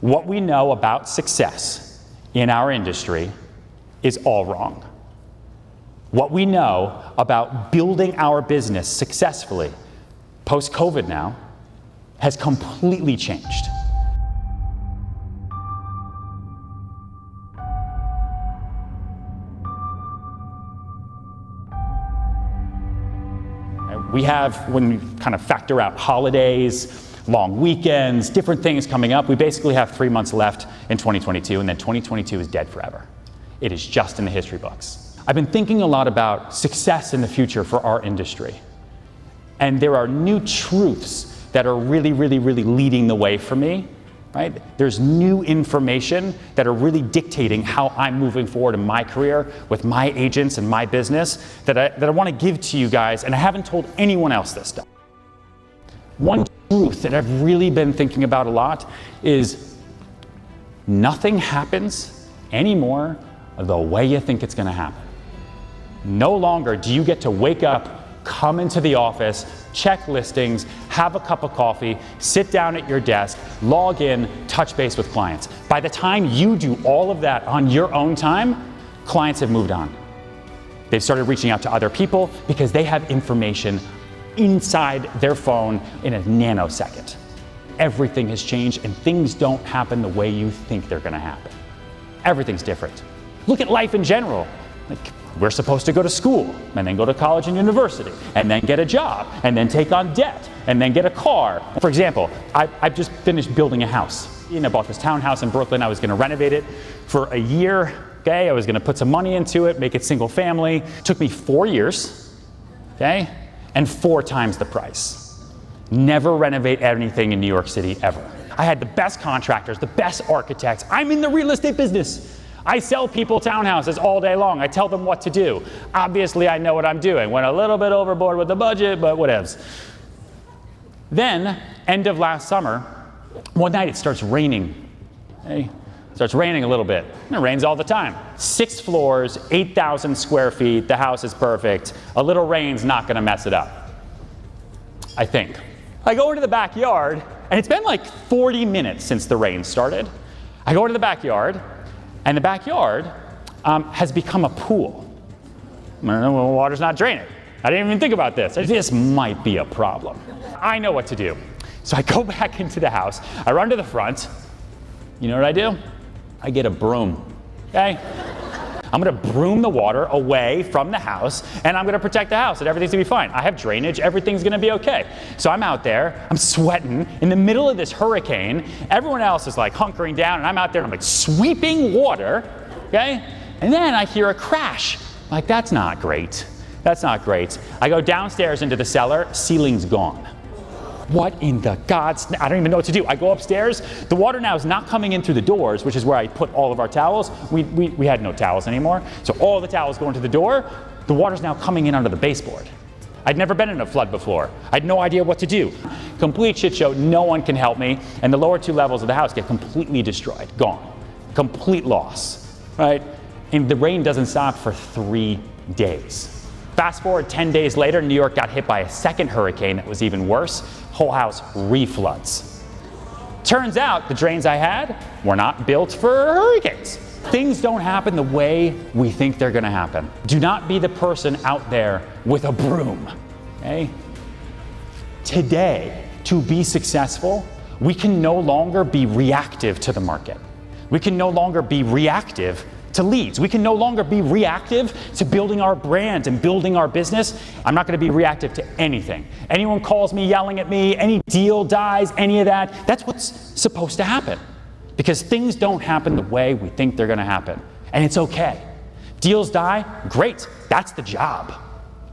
what we know about success in our industry is all wrong. What we know about building our business successfully post COVID now has completely changed. We have, when we kind of factor out holidays, long weekends, different things coming up, we basically have three months left in 2022, and then 2022 is dead forever. It is just in the history books. I've been thinking a lot about success in the future for our industry. And there are new truths that are really, really, really leading the way for me. Right? There's new information that are really dictating how I'm moving forward in my career with my agents and my business that I, that I want to give to you guys, and I haven't told anyone else this stuff. One truth that I've really been thinking about a lot is nothing happens anymore the way you think it's going to happen. No longer do you get to wake up come into the office, check listings, have a cup of coffee, sit down at your desk, log in, touch base with clients. By the time you do all of that on your own time, clients have moved on. They've started reaching out to other people because they have information inside their phone in a nanosecond. Everything has changed and things don't happen the way you think they're going to happen. Everything's different. Look at life in general. Like, we're supposed to go to school and then go to college and university and then get a job and then take on debt and then get a car. For example, I, have just finished building a house. You know, bought this townhouse in Brooklyn. I was going to renovate it for a year. Okay, I was going to put some money into it, make it single family. It took me four years. Okay, and four times the price. Never renovate anything in New York City ever. I had the best contractors, the best architects. I'm in the real estate business. I sell people townhouses all day long. I tell them what to do. Obviously, I know what I'm doing. Went a little bit overboard with the budget, but whatevs. Then, end of last summer, one night it starts raining. Hey, starts raining a little bit. It rains all the time. Six floors, 8,000 square feet. The house is perfect. A little rain's not going to mess it up. I think. I go into the backyard, and it's been like 40 minutes since the rain started. I go into the backyard, and the backyard um, has become a pool. Well, water's not draining. I didn't even think about this. This might be a problem. I know what to do. So I go back into the house. I run to the front. You know what I do? I get a broom. Okay? I'm gonna broom the water away from the house and I'm gonna protect the house and everything's gonna be fine. I have drainage, everything's gonna be okay. So I'm out there, I'm sweating in the middle of this hurricane. Everyone else is like hunkering down and I'm out there and I'm like sweeping water, okay? And then I hear a crash. I'm like, that's not great. That's not great. I go downstairs into the cellar, ceiling's gone. What in the God's, I don't even know what to do. I go upstairs. The water now is not coming in through the doors, which is where I put all of our towels. We, we, we had no towels anymore. So all the towels going to the door. The water's now coming in under the baseboard. I'd never been in a flood before. I had no idea what to do. Complete shit show. No one can help me. And the lower two levels of the house get completely destroyed, gone. Complete loss, right? And the rain doesn't stop for three days. Fast forward 10 days later, New York got hit by a second hurricane that was even worse whole house refloods. Turns out the drains I had were not built for hurricanes. Things don't happen the way we think they're gonna happen. Do not be the person out there with a broom, okay? Today, to be successful, we can no longer be reactive to the market. We can no longer be reactive to leads. We can no longer be reactive to building our brand and building our business. I'm not going to be reactive to anything. Anyone calls me yelling at me, any deal dies, any of that, that's what's supposed to happen. Because things don't happen the way we think they're going to happen. And it's okay. Deals die, great. That's the job.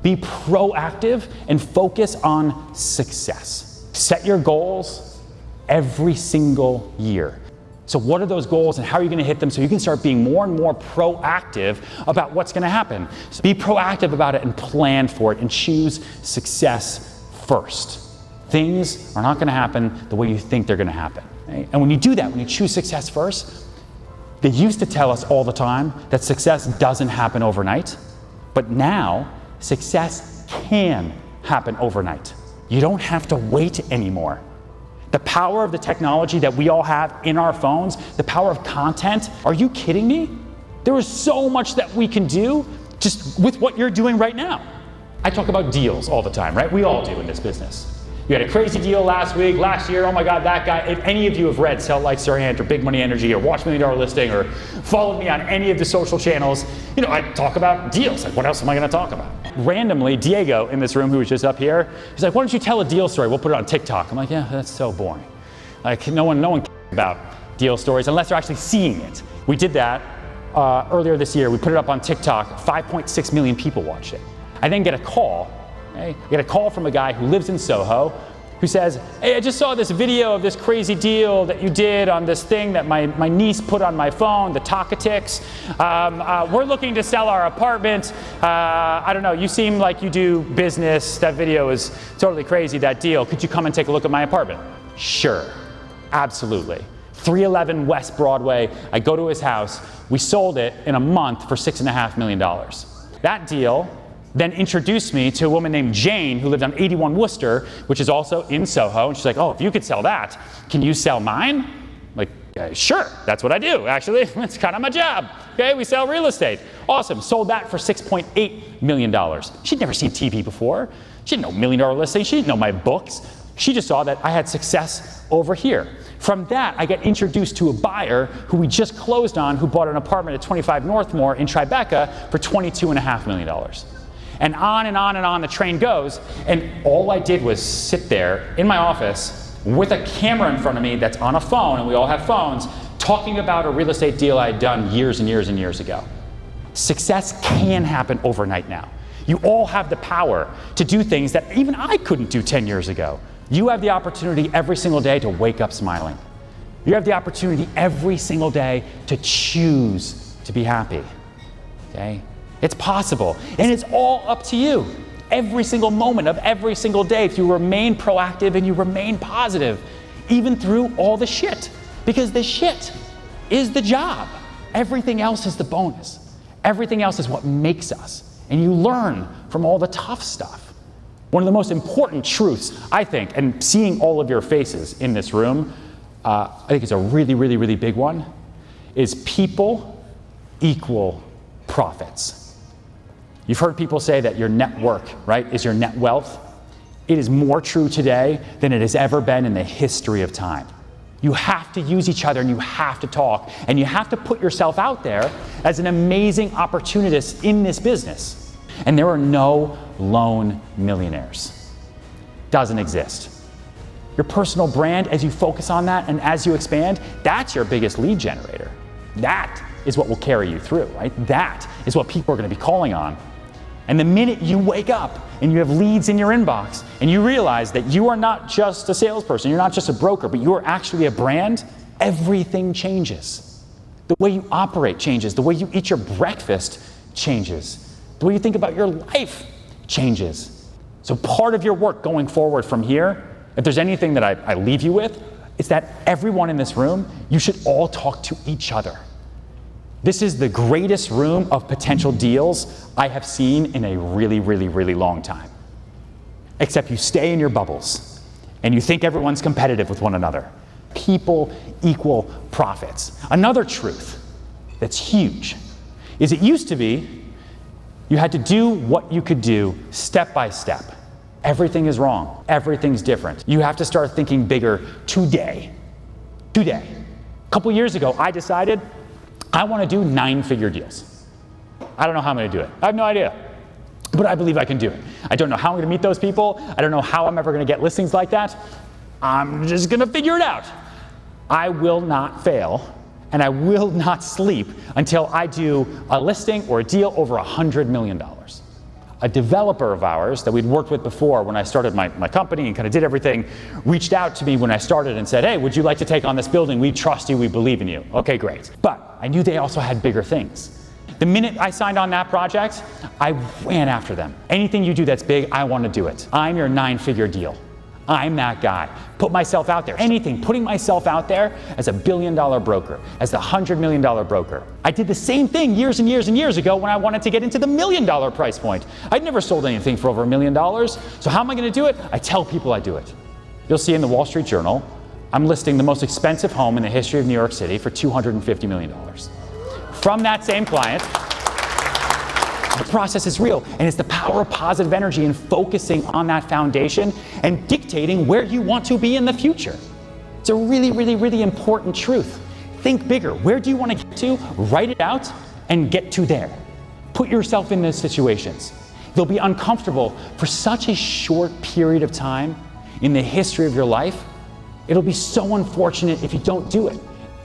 Be proactive and focus on success. Set your goals every single year. So, what are those goals and how are you going to hit them so you can start being more and more proactive about what's going to happen? So be proactive about it and plan for it and choose success first. Things are not going to happen the way you think they're going to happen. Right? And when you do that, when you choose success first, they used to tell us all the time that success doesn't happen overnight, but now success can happen overnight. You don't have to wait anymore. The power of the technology that we all have in our phones, the power of content. Are you kidding me? There is so much that we can do just with what you're doing right now. I talk about deals all the time, right? We all do in this business. You had a crazy deal last week, last year. Oh my God, that guy. If any of you have read Sell Like Serhant or Big Money Energy or Watch Million Dollar Listing or followed me on any of the social channels, you know, I talk about deals. Like, what else am I going to talk about? Randomly, Diego in this room, who was just up here, he's like, why don't you tell a deal story? We'll put it on TikTok. I'm like, yeah, that's so boring. Like, no one, no one cares about deal stories unless they're actually seeing it. We did that uh, earlier this year. We put it up on TikTok. 5.6 million people watched it. I then get a call Okay? I get a call from a guy who lives in Soho who says, Hey, I just saw this video of this crazy deal that you did on this thing that my, my niece put on my phone, the Tocatics. Um, uh, we're looking to sell our apartment. Uh, I don't know, you seem like you do business. That video is totally crazy, that deal. Could you come and take a look at my apartment? Sure, absolutely. 311 West Broadway. I go to his house. We sold it in a month for $6.5 million. That deal then introduced me to a woman named Jane who lived on 81 Wooster, which is also in Soho. And she's like, Oh, if you could sell that, can you sell mine? I'm like, yeah, sure, that's what I do, actually. It's kind of my job. Okay, we sell real estate. Awesome. Sold that for $6.8 million. She'd never seen TV before. She didn't know million dollar listing. She didn't know my books. She just saw that I had success over here. From that, I get introduced to a buyer who we just closed on who bought an apartment at 25 North Moore in Tribeca for $22.5 million. And on and on and on the train goes. And all I did was sit there in my office with a camera in front of me that's on a phone, and we all have phones, talking about a real estate deal I had done years and years and years ago. Success can happen overnight now. You all have the power to do things that even I couldn't do 10 years ago. You have the opportunity every single day to wake up smiling. You have the opportunity every single day to choose to be happy. Okay? It's possible. And it's all up to you. Every single moment of every single day, if you remain proactive and you remain positive, even through all the shit. Because the shit is the job. Everything else is the bonus. Everything else is what makes us. And you learn from all the tough stuff. One of the most important truths, I think, and seeing all of your faces in this room, uh, I think it's a really, really, really big one, is people equal profits. You've heard people say that your net worth, right, is your net wealth. It is more true today than it has ever been in the history of time. You have to use each other and you have to talk and you have to put yourself out there as an amazing opportunist in this business. And there are no lone millionaires. Doesn't exist. Your personal brand, as you focus on that and as you expand, that's your biggest lead generator. That is what will carry you through, right? That is what people are going to be calling on and the minute you wake up and you have leads in your inbox and you realize that you are not just a salesperson, you're not just a broker, but you are actually a brand, everything changes. The way you operate changes. The way you eat your breakfast changes. The way you think about your life changes. So, part of your work going forward from here, if there's anything that I, I leave you with, it's that everyone in this room, you should all talk to each other. This is the greatest room of potential deals I have seen in a really, really, really long time. Except you stay in your bubbles and you think everyone's competitive with one another. People equal profits. Another truth that's huge is it used to be you had to do what you could do step by step. Everything is wrong, everything's different. You have to start thinking bigger today. Today. A couple years ago, I decided I want to do nine figure deals. I don't know how I'm going to do it. I have no idea. But I believe I can do it. I don't know how I'm going to meet those people. I don't know how I'm ever going to get listings like that. I'm just going to figure it out. I will not fail and I will not sleep until I do a listing or a deal over $100 million a developer of ours that we'd worked with before when I started my, my company and kind of did everything, reached out to me when I started and said, Hey, would you like to take on this building? We trust you, we believe in you. Okay, great. But I knew they also had bigger things. The minute I signed on that project, I ran after them. Anything you do that's big, I want to do it. I'm your nine figure deal. I'm that guy. Put myself out there. Anything, putting myself out there as a billion dollar broker, as the hundred million dollar broker. I did the same thing years and years and years ago when I wanted to get into the million dollar price point. I'd never sold anything for over a million dollars. So how am I going to do it? I tell people I do it. You'll see in the Wall Street Journal I'm listing the most expensive home in the history of New York City for $250 million. From that same client, the process is real, and it's the power of positive energy and focusing on that foundation and dictating where you want to be in the future. It's a really, really, really important truth. Think bigger. Where do you want to get to? Write it out and get to there. Put yourself in those situations. They'll be uncomfortable for such a short period of time in the history of your life. It'll be so unfortunate if you don't do it.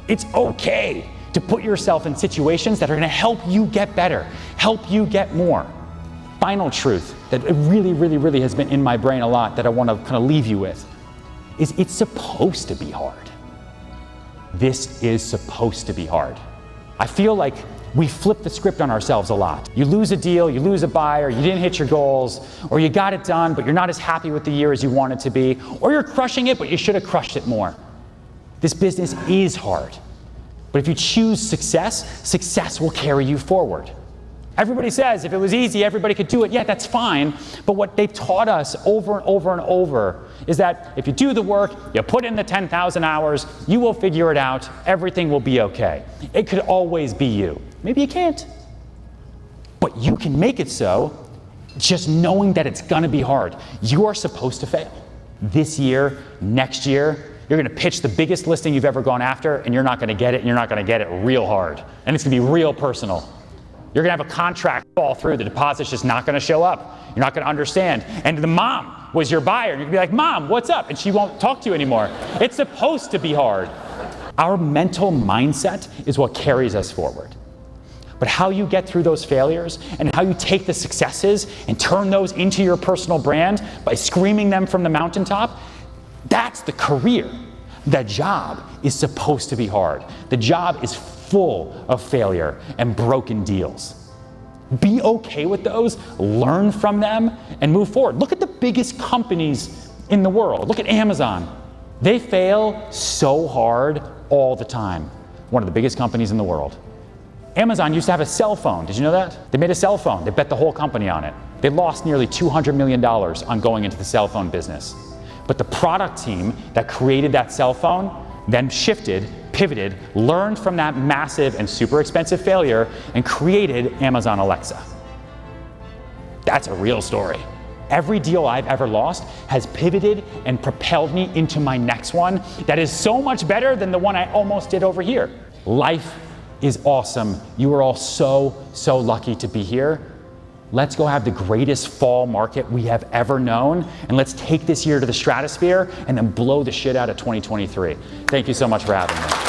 It's okay to put yourself in situations that are going to help you get better, help you get more. Final truth that really, really, really has been in my brain a lot that I want to kind of leave you with is it's supposed to be hard. This is supposed to be hard. I feel like we flip the script on ourselves a lot. You lose a deal, you lose a buyer, you didn't hit your goals, or you got it done, but you're not as happy with the year as you want it to be, or you're crushing it, but you should have crushed it more. This business is hard. But if you choose success, success will carry you forward. Everybody says if it was easy, everybody could do it. Yeah, that's fine. But what they've taught us over and over and over is that if you do the work, you put in the 10,000 hours, you will figure it out, everything will be okay. It could always be you. Maybe you can't. But you can make it so just knowing that it's gonna be hard. You are supposed to fail. This year, next year, you're gonna pitch the biggest listing you've ever gone after, and you're not gonna get it, and you're not gonna get it real hard. And it's gonna be real personal. You're gonna have a contract fall through, the deposit's just not gonna show up. You're not gonna understand. And the mom was your buyer, and you're gonna be like, Mom, what's up? And she won't talk to you anymore. It's supposed to be hard. Our mental mindset is what carries us forward. But how you get through those failures and how you take the successes and turn those into your personal brand by screaming them from the mountaintop that's the career. The job is supposed to be hard. The job is full of failure and broken deals. Be okay with those, learn from them, and move forward. Look at the biggest companies in the world. Look at Amazon. They fail so hard all the time. One of the biggest companies in the world. Amazon used to have a cell phone. Did you know that? They made a cell phone. They bet the whole company on it. They lost nearly $200 million on going into the cell phone business. But the product team that created that cell phone then shifted, pivoted, learned from that massive and super expensive failure, and created Amazon Alexa. That's a real story. Every deal I've ever lost has pivoted and propelled me into my next one that is so much better than the one I almost did over here. Life is awesome. You are all so, so lucky to be here. Let's go have the greatest fall market we have ever known, and let's take this year to the stratosphere and then blow the shit out of 2023. Thank you so much for having me.